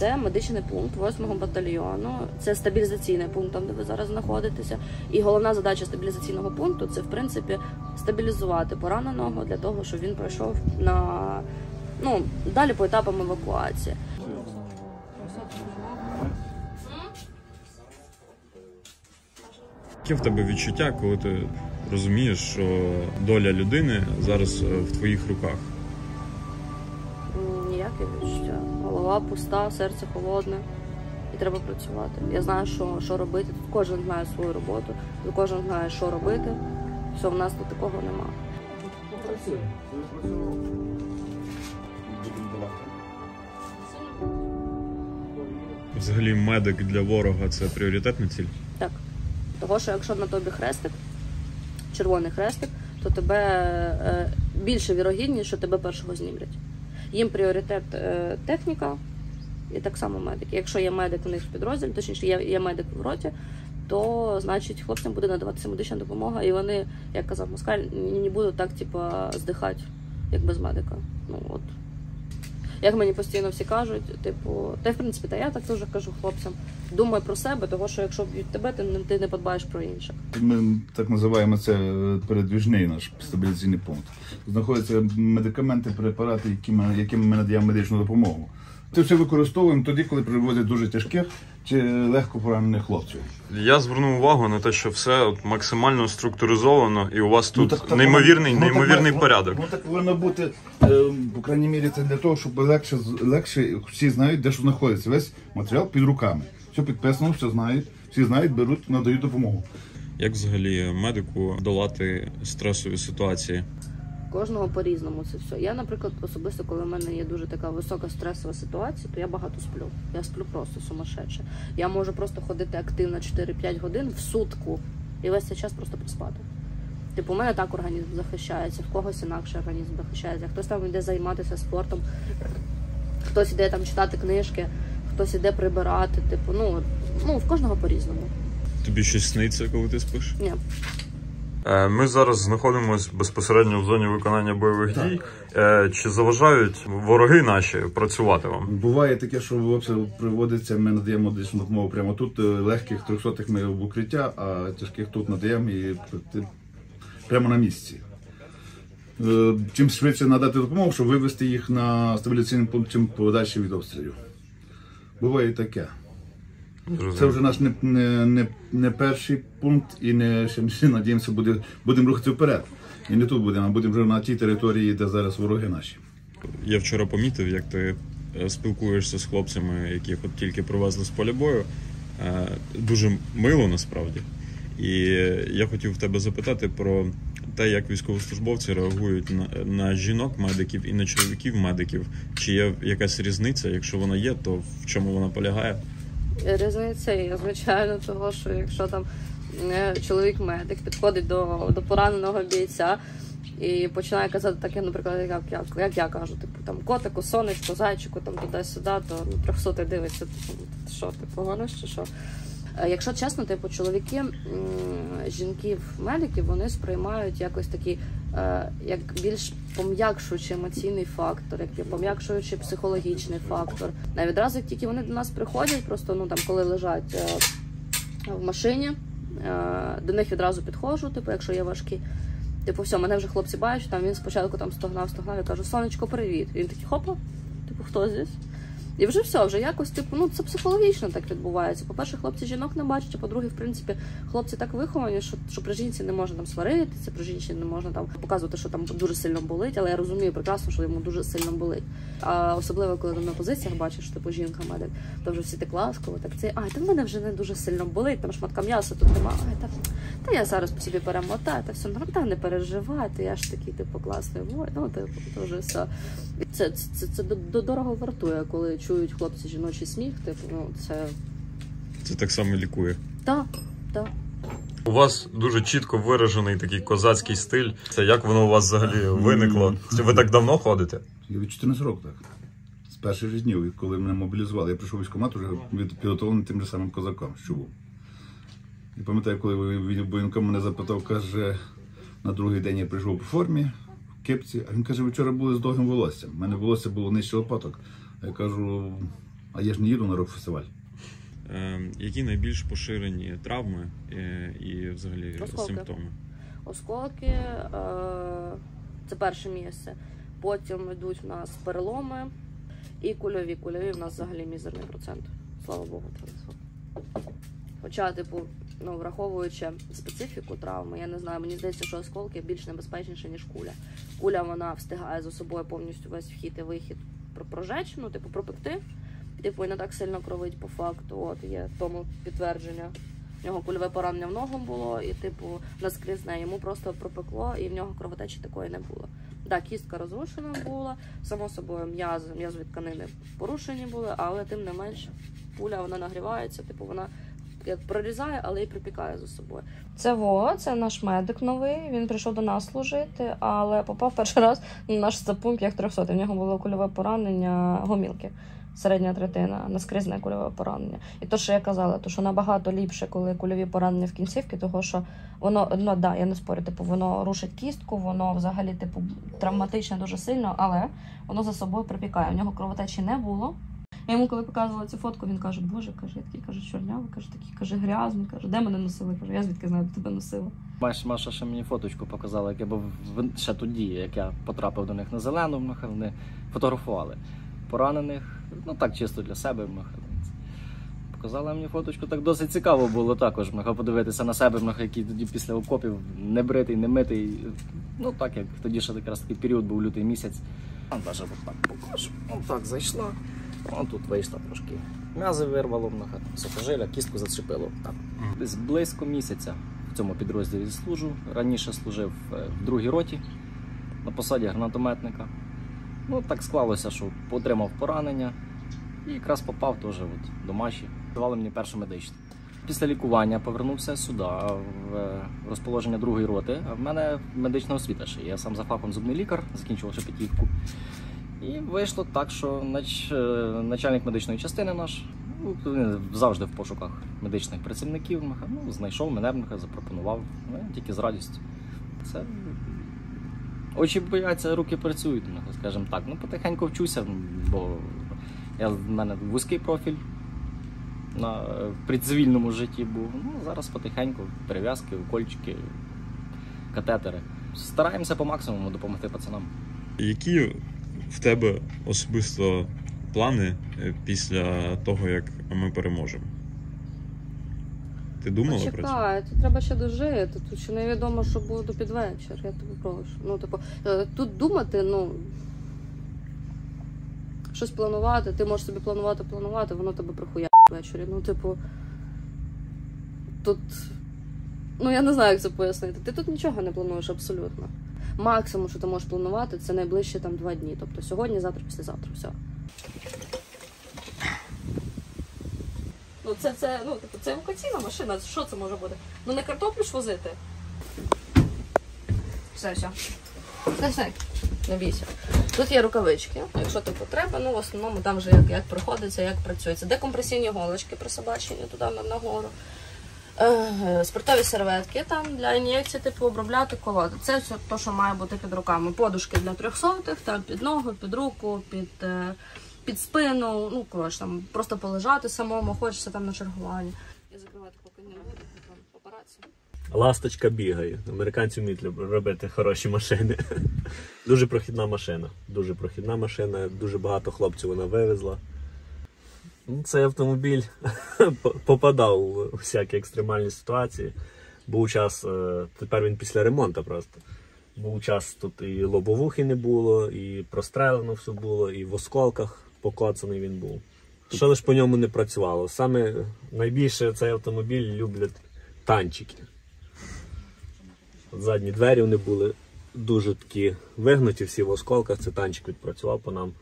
Це медичний пункт 8-го батальйону. Це стабілізаційний пункт, там де ви зараз знаходитеся. І головна задача стабілізаційного пункту це в принципі стабілізувати пораненого для того, щоб він пройшов на ну далі по етапам евакуації. Яке в тебе відчуття, коли ти розумієш, що доля людини зараз е, в твоїх руках? Ніяке відчуття. Голова пуста, серце холодне. І треба працювати. Я знаю, що, що робити. Тут кожен знає свою роботу, тут кожен знає, що робити. Все, в нас тут такого нема. Взагалі, медик для ворога це пріоритетна ціль. Так. Того, що якщо на тобі хрестик, червоний хрестик, то тебе е, більше вірогідність, що тебе першого знімлять. Їм пріоритет е, техніка і так само медик. Якщо є медик у них в підрозділі, точніше є, є медик в роті, то значить хлопцям буде надаватися медична допомога, і вони, як казав Москаль, не будуть так, типу, здихати, як без медика. Ну от. Як мені постійно всі кажуть, типу, та в принципі, та я так теж кажу хлопцям, думай про себе, того що якщо б'ють тебе, ти не ти не подбаєш про інших. Ми так називаємо це е, передвіжний наш стабілізаційний пункт. Знаходяться медикаменти, препарати, якими, якими ми надаємо медичну допомогу. Це все використовуємо тоді, коли привозять дуже тяжких чи легко поранених хлопців. Я звернув увагу на те, що все от максимально структуризовано, і у вас тут Ну, так- так неймовірний, воно так неймовірний має- порядок. Воно так повинно бути, е, по крайній мірі, це для того, щоб легше, легше всі знають, де що знаходиться. Весь матеріал під руками. Все підписано, все знають, всі знають, беруть, надають допомогу. Як взагалі медику долати стресові ситуації? Кожного по-різному це все. Я, наприклад, особисто, коли в мене є дуже така висока стресова ситуація, то я багато сплю. Я сплю просто сумасшедше. Я можу просто ходити активно 4-5 годин в сутку і весь цей час просто поспати. Типу, у мене так організм захищається, в когось інакше організм захищається. Хтось там йде займатися спортом, хтось іде там читати книжки, хтось іде прибирати. Типу, ну, ну в кожного по-різному. Тобі щось сниться, коли ти спиш? Ні. Е, Ми зараз знаходимося безпосередньо в зоні виконання бойових Так. дій. Е, Чи заважають вороги наші працювати вам? Буває таке, що приводиться, ми надаємо медичну допомогу прямо тут. е, Легких трьохсотих ми в укриття, а тяжких тут надаємо і прямо на місці. Чим швидше надати допомогу, щоб вивести їх на стабіляційний пункт, чим подальше від обстрілів. Буває таке. Це вже наш не, не, не, не перший пункт, і не ще ми надіємося, буде, будемо рухатися вперед. І не тут будемо, а будемо вже на тій території, де зараз вороги наші. Я вчора помітив, як ти е, спілкуєшся з хлопцями, яких от тільки привезли з поля бою. Е, Дуже мило насправді. І я хотів в тебе запитати про те, як військовослужбовці реагують на, на жінок-медиків і на чоловіків-медиків. Чи є якась різниця? Якщо вона є, то в чому вона полягає? Різниця є, звичайно, того, що якщо там е, чоловік-медик підходить до, до пораненого бійця і починає казати таке, наприклад, як, як, як я кажу, типу там котику, сонечку, зайчику, там туди-сюди, то ну, трьохсотий дивиться, типу, що, ти погониш чи що? Е, Якщо чесно, типу, чоловіки, м, жінків, медиків, вони сприймають якось такий, як більш пом'якшуючий емоційний фактор, як пом'якшуючий психологічний фактор. Навіть відразу, як тільки вони до нас приходять, просто ну там коли лежать е, в машині, е, до них відразу підходжу, типу, якщо є важкі. Типу, все, мене вже хлопці бачать, там він спочатку там стогнав, стогнав, я кажу, сонечко, привіт. Він такий, хопа, типу, хто здесь? І вже все, вже якось, типу, ну це психологічно так відбувається. По-перше, хлопці жінок не бачать, а по-друге, в принципі, хлопці так виховані, що, що при жінці не можна там сваритися, при жінці не можна там показувати, що там дуже сильно болить, але я розумію прекрасно, що йому дуже сильно болить. А особливо, коли ти на позиціях бачиш, що типу жінка медик, то вже всі так ласково, так це, ай, та в мене вже не дуже сильно болить, там шматка м'яса тут немає. Та, та я зараз по собі перемотаю, та все нормально, не переживайте, я ж такий, типу, класний вой, ну, типу, вже все. Це, це, це, це до- дорого вартує, коли чують хлопці жіночий сміх, типу, ну, це, Це так само лікує. так, так. У вас дуже чітко виражений такий козацький стиль. Це як воно у вас взагалі виникло? Це ви так давно ходите? Я від 14 років так. З перших же днів, коли мене мобілізували, я прийшов в військкомат, вже від- підготовлений тим же самим козаком, що був. І пам'ятаю, коли він воєнком мене запитав, каже, на другий день я прийшов по формі, в кепці, а він каже, ви вчора були з довгим волоссям. У мене волосся було нижче лопаток. Я кажу, а я ж не їду на рок-фестиваль. Е, які найбільш поширені травми е, і взагалі Осколки. симптоми? Осколки е, це перше місце. Потім йдуть в нас переломи і кульові. Кульові в нас взагалі мізерний процент. Слава Богу, це Хоча, типу, ну, враховуючи специфіку травми, я не знаю, мені здається, що осколки більш небезпечніше, ніж куля. Куля вона встигає за собою повністю весь вхід і вихід про прожечину, типу пропекти. Типу, і не так сильно кровить по факту. От є тому підтвердження. В нього кульове поранення в ногу було, і, типу, наскрізне йому просто пропекло, і в нього кровотечі такої не було. Так, кістка розрушена була, само собою м'язи, м'язові тканини порушені були, але тим не менш пуля вона нагрівається, типу вона як прорізає, але і припікає за собою. Це Во, це наш медик новий. Він прийшов до нас служити, але попав перший раз на наш запункт як 300. В нього було кульове поранення гомілки. Середня третина, наскрізне кульове поранення. І то, що я казала, то що набагато ліпше, коли кульові поранення в кінцівки, того що воно ну да, я не спорю, типу, воно рушить кістку, воно взагалі типу травматичне дуже сильно, але воно за собою припікає. В нього кровотечі не було. Я йому коли показувала цю фотку, він каже, Боже, каже, я такий каже, чорнявий, каже, такий каже, грязний, каже, де мене носили? Каже, я звідки знаю, де тебе носили. Маш, Маша ще мені фоточку показала, як я був в- ще тоді, як я потрапив до них на зелену, мнаха, вони фотографували поранених, ну так чисто для себе. Мнаха. Показала мені фоточку, так досить цікаво було також мнаха, подивитися на себе, мнаха, який тоді після окопів не бритий, не митий. Ну так як тоді ще якраз такий період був лютий місяць. Навіть так покажу. От так зайшла. От тут вийшла трошки. М'язи вирвало, мнаха, сухожилля, кістку зачепило. Так. Десь близько місяця в цьому підрозділі служу. Раніше служив е, в другій роті на посаді гранатометника. Ну, так склалося, що отримав поранення і якраз попав теж от до Маші. Давали мені першу медичну. Після лікування повернувся сюди, в е, розположення другої роти. А в мене медична освіта ще. Я сам за фахом зубний лікар, закінчував шепетівку. І вийшло так, що нач... е, начальник медичної частини наш ну, завжди в пошуках медичних працівників. Ну, знайшов мене, запропонував. Ну, тільки з радістю. Це очі бояться, руки працюють, скажімо так. Ну, потихеньку вчуся, бо я, в мене вузький профіль на, при цивільному житті був. Ну, зараз потихеньку перев'язки, укольчики, катетери. Стараємося по максимуму допомогти пацанам. Які в тебе особисто плани е, після того, як ми переможемо? Ти думала про це? Тут треба ще дожити. Тут ще невідомо, що буде під вечір. Я тебе прошу. Ну, типу, е, тут думати, ну. Щось планувати, ти можеш собі планувати, планувати, воно тебе прихуя ввечері. Ну, типу. Тут. Ну, я не знаю, як це пояснити. Ти тут нічого не плануєш абсолютно. Максимум, що ти можеш планувати, це найближчі там два дні. Тобто сьогодні, завтра, післязавтра. Все. Ну, це, це, ну, типу, це евакуаційна машина. Що це може бути? Ну не картоплю ж возити. Все, все. Все, все. Не бійся. Тут є рукавички, якщо типу треба, ну в основному там вже як, як проходиться, як працюється. Декомпресійні голочки присобачені туди на, нагору. Е, спиртові серветки там для ін'єкцій, типу обробляти колоди. Це все те, що має бути під руками. Подушки для трьохсотих, там під ногу, під руку, під, е, під спину. Ну, коротше, там просто полежати самому, хочеться там на чергуванні. Я закривати поки не там папараці. Ласточка бігає. Американці вміють робити хороші машини. Дуже прохідна машина. Дуже прохідна машина. Дуже багато хлопців вона вивезла. Ну, Цей автомобіль попадав у всякі екстремальні ситуації. Був час, е, тепер він після ремонту просто. Був час, тут і лобовухи не було, і прострелено все було, і в осколках покоцаний він був. Що лише по ньому не працювало. Саме найбільше цей автомобіль люблять танчики. Задні двері вони були дуже такі вигнуті, всі в осколках. Це танчик відпрацював по нам.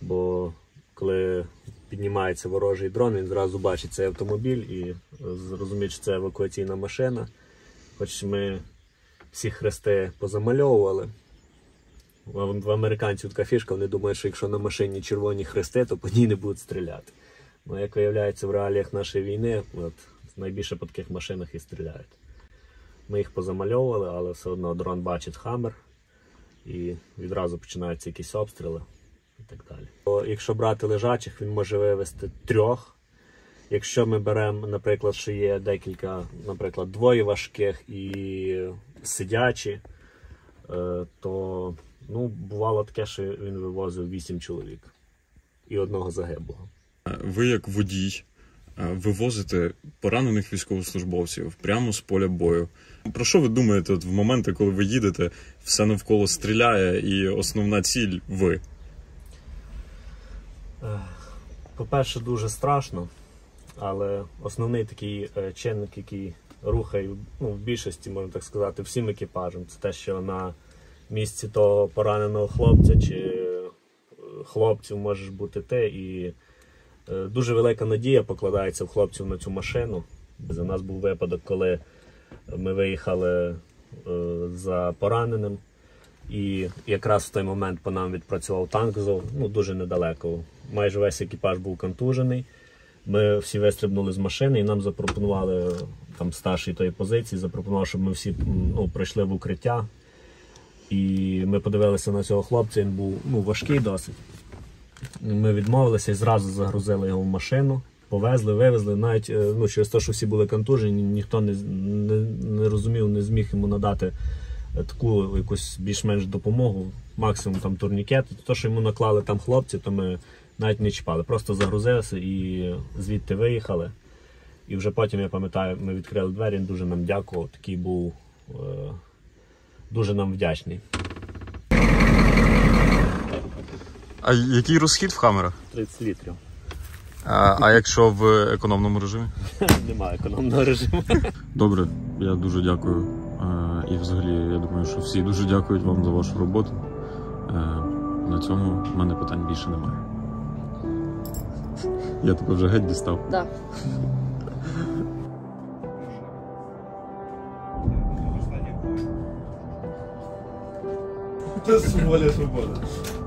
Бо коли піднімається ворожий дрон, він зразу бачить цей автомобіль і зрозуміє, що це евакуаційна машина. Хоч ми всі хрести позамальовували. В в американців така фішка, вони думають, що якщо на машині червоні хрести, то по ній не будуть стріляти. Ну, як виявляється, в реаліях нашої війни, от, найбільше по таких машинах і стріляють. Ми їх позамальовували, але все одно дрон бачить хамер і відразу починаються якісь обстріли і так далі. О, Якщо брати лежачих, він може вивести трьох. Якщо ми беремо, наприклад, що є декілька, наприклад, двоє важких і сидячі, е, то ну, бувало таке, що він вивозив вісім чоловік і одного загиблого. Ви, як водій, вивозите поранених військовослужбовців прямо з поля бою. Про що ви думаєте от в моменти, коли ви їдете, все навколо стріляє, і основна ціль ви? По-перше, дуже страшно, але основний такий е, чинник, який рухає ну, в більшості, можна так сказати, всім екіпажем, це те, що на місці того пораненого хлопця чи е, хлопців можеш бути ти. І е, дуже велика надія покладається в хлопців на цю машину. За нас був випадок, коли ми виїхали за пораненим. І якраз в той момент по нам відпрацював танк зов, ну дуже недалеко. Майже весь екіпаж був контужений. Ми всі вистрибнули з машини і нам запропонували там старший тої позиції, запропонував, щоб ми всі ну, пройшли в укриття. І ми подивилися на цього хлопця, він був ну, важкий досить. Ми відмовилися і зразу загрузили його в машину, повезли, вивезли. Навіть е, ну, через те, що всі були контужені, ніхто не, не, не розумів, не зміг йому надати таку якусь більш-менш допомогу, максимум там турнікет. То, що йому наклали там хлопці, то ми навіть не чіпали. Просто загрузилися і звідти виїхали. І вже потім, я пам'ятаю, ми відкрили двері, він дуже нам дякував. Такий був е, дуже нам вдячний. А який розхід в хамерах? 30 літрів. А, а якщо в економному режимі? Немає економного режиму. Добре, я дуже дякую. І взагалі, я думаю, що всі дуже дякують вам за вашу роботу. Е, На цьому в мене питань більше немає. Я тебе вже геть дістав. Да. Воля свобода. Ліво.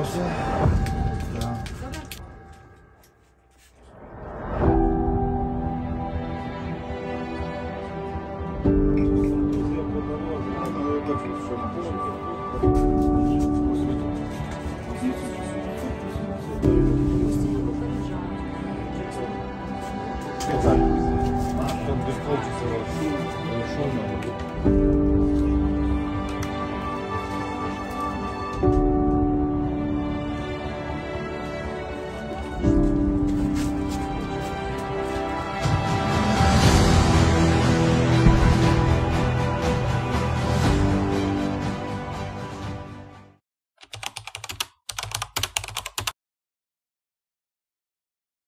Ліво. Може.